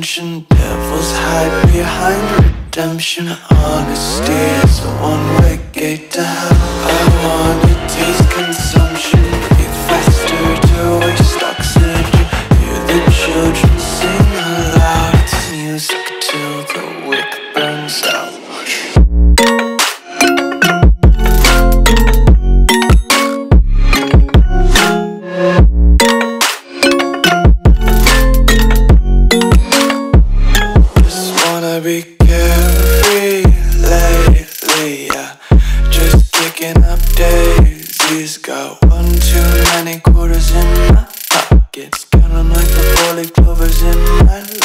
the tension. Devils hide behind redemption. Honesty is a one-way gate to hell. I wanna taste consumption, breathe faster to waste four leaf clovers in my. Untied